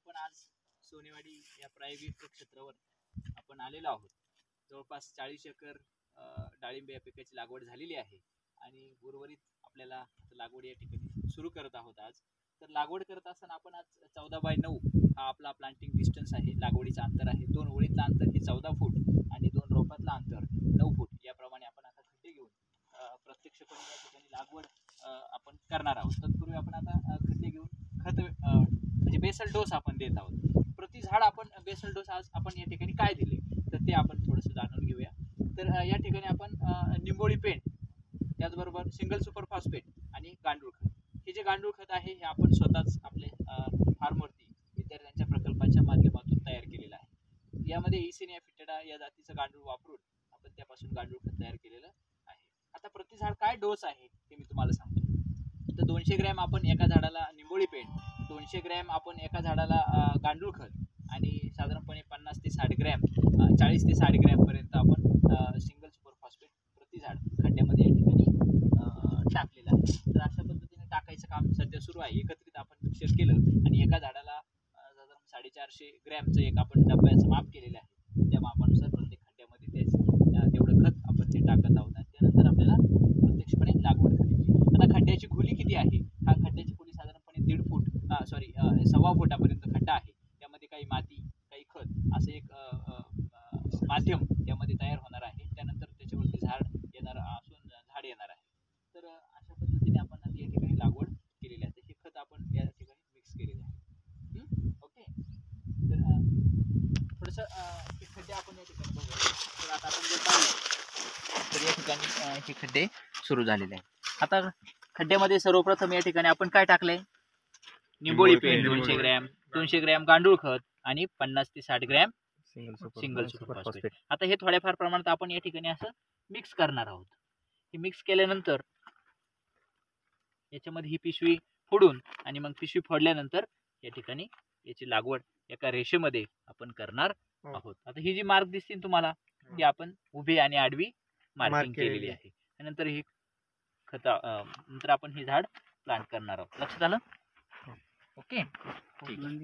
आपण आज सोनेवाडी या प्रायोगिक क्षेत्रावर आपण आलेलो आहोत. जवळपास चाळीस एकर डाळिंब या पिकाची लागवड झालेली आहे आणि उर्वरित आपल्याला आता लागवड या ठिकाणी सुरू करत आहोत आज. तर लागवड करत असताना आपण आज चौदा बाय नऊ हा आपला प्लांटिंग डिस्टन्स आहे. लागवडीचं अंतर आहे. दोन ओळीतलं अंतर हे चौदा फूट आणि दोन रोपातलं अंतर नऊ फूट. याप्रमाणे आपण आता खड्डे घेऊन प्रत्यक्षपणे या ठिकाणी लागवड आपण करणार आहोत. तत्पूर्वी आपण आता खड्डे घेऊन खत बेसल डोस आपण देत आहोत. प्रति झाड आपण बेसल डोस आज आपण या ठिकाणी काय दिले? तर ते आपण थोडंसं जाणून घेऊया. तर या ठिकाणी आपण निंबोळी पेंट त्याचबरोबर सिंगल सुपर फॉस्फेट आणि गांडूळ खत. हे जे गांडूळ खत आहे हे आपण स्वतःच आपले फार्मवरती विद्यार्थ्यांच्या प्रकल्पाच्या माध्यमातून तयार केलेलं आहे. यामध्ये इसिनिया फिटेडा या जातीचं गांडूळ वापरून आपण त्यापासून गांडूळ खत तयार केलेलं आहे. आता प्रति झाड काय डोस आहे हे मी तुम्हाला सांगतो. तर दोनशे ग्रॅम आपण एका झाडाला निंबोळी पेंट दोनशे ग्रॅम आपण एका झाडाला गांडूळ खत आणि साधारणपणे पन्नास ते साठ ग्रॅम चाळीस ते साठ ग्रॅमपर्यंत आपण सिंगल सुपर फॉस्फेट प्रति झाड खड्ड्यामध्ये या ठिकाणी टाकलेलं आहे. तर अशा पद्धतीने टाकायचं काम सध्या सुरू आहे. एकत्रित आपण मिक्सर केलं आणि एका झाडाला साधारण साडेचारशे ग्रॅमचं एक आपण डब्याचं माप केलेलं आहे. त्या मापानुसार प्रत्येक खड्ड्यामध्ये त्याच अ, तेवढं खत आपण ते टाकत आहोत आणि त्यानंतर आपल्याला प्रत्यक्षपणे लागवड करायची आता खड्ड्याची खोली किती आहे हा खड्ड्याची खोली साधारणपणे दीड फूट सॉरी सव्वा फुटापर्यंत खड्डा आहे. त्यामध्ये काही माती काही खत असं एक माध्यम त्यामध्ये तयार होणार आहे. त्यानंतर त्याच्यावरती झाड येणार असून झाड येणार आहे. तर अशा पद्धतीने आपण आता या ठिकाणी लागवड केलेली आहे. तर हे खत आपण या ठिकाणी मिक्स केलेले आहे. ओके तर थोडंसं हे खड्डे आपण या ठिकाणी बघूया. तर आता आपण जे पाहिलं तर या ठिकाणी हे खड्डे सुरू झालेले आहेत. आता खड्ड्यामध्ये सर्वप्रथम या ठिकाणी आपण काय टाकलंय? निंबोळी पेंट दोनशे ग्रॅम. दोनशे ग्रॅम गांडूळ खत आणि पन्नास ते साठ ग्रॅम सिंगल सुपर फॉस्फेट. आता हे थोड्याफार प्रमाणात आपण या ठिकाणी असं मिक्स करणार आहोत. हे मिक्स केल्यानंतर याच्यामध्ये ही पिशवी फोडून आणि मग पिशवी फोडल्यानंतर या ठिकाणी याची लागवड एका रेषेमध्ये आपण करणार हो. आहोत. आता ही जी मार्क दिसतील तुम्हाला ही. आपण उभी आणि आडवी मार्किंग केलेली आहे. त्यानंतर ही खता नंतर आपण हे झाड प्लांट करणार आहोत. लक्षात आलं? ओके ठीक आहे.